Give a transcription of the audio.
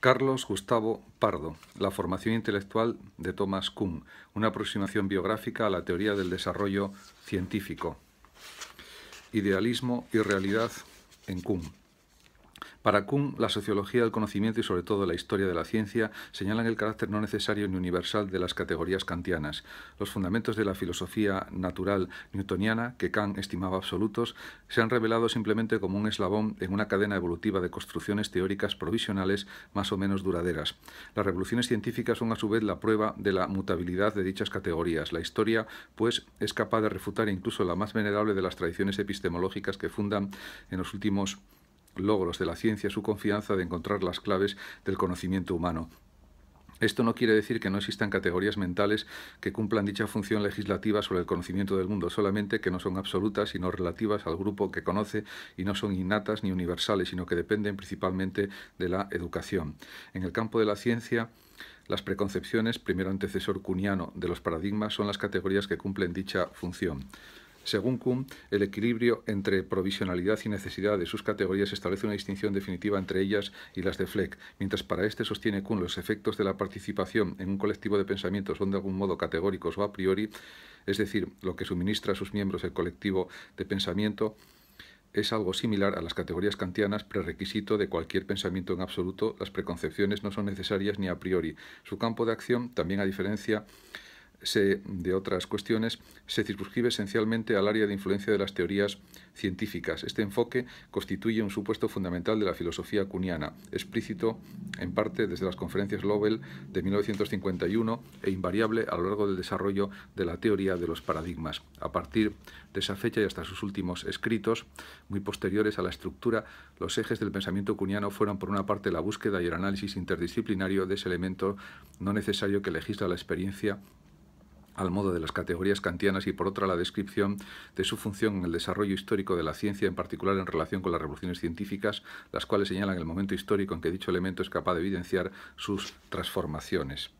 Carlos Gustavo Pardo, La formación intelectual de Thomas Kuhn, una aproximación biográfica a la teoría del desarrollo científico. Idealismo y realidad en Kuhn. Para Kuhn, la sociología del conocimiento y sobre todo la historia de la ciencia señalan el carácter no necesario ni universal de las categorías kantianas. Los fundamentos de la filosofía natural newtoniana, que Kant estimaba absolutos, se han revelado simplemente como un eslabón en una cadena evolutiva de construcciones teóricas provisionales más o menos duraderas. Las revoluciones científicas son a su vez la prueba de la mutabilidad de dichas categorías. La historia, pues, es capaz de refutar incluso la más venerable de las tradiciones epistemológicas que fundan en los últimos logros de la ciencia su confianza de encontrar las claves del conocimiento humano. Esto no quiere decir que no existan categorías mentales que cumplan dicha función legislativa sobre el conocimiento del mundo, solamente que no son absolutas, sino relativas al grupo que conoce y no son innatas ni universales, sino que dependen principalmente de la educación. En el campo de la ciencia, las preconcepciones, primero antecesor cuniano de los paradigmas, son las categorías que cumplen dicha función. Según Kuhn, el equilibrio entre provisionalidad y necesidad de sus categorías establece una distinción definitiva entre ellas y las de Fleck, mientras para este sostiene Kuhn los efectos de la participación en un colectivo de pensamientos son de algún modo categóricos o a priori, es decir, lo que suministra a sus miembros el colectivo de pensamiento, es algo similar a las categorías kantianas, prerequisito de cualquier pensamiento en absoluto, las preconcepciones no son necesarias ni a priori. Su campo de acción, también a diferencia se, de otras cuestiones, se circunscribe esencialmente al área de influencia de las teorías científicas. Este enfoque constituye un supuesto fundamental de la filosofía cuniana, explícito en parte desde las conferencias Lowell de 1951 e invariable a lo largo del desarrollo de la teoría de los paradigmas. A partir de esa fecha y hasta sus últimos escritos, muy posteriores a la estructura, los ejes del pensamiento cuniano fueron por una parte la búsqueda y el análisis interdisciplinario de ese elemento no necesario que legisla la experiencia al modo de las categorías kantianas y por otra la descripción de su función en el desarrollo histórico de la ciencia, en particular en relación con las revoluciones científicas, las cuales señalan el momento histórico en que dicho elemento es capaz de evidenciar sus transformaciones.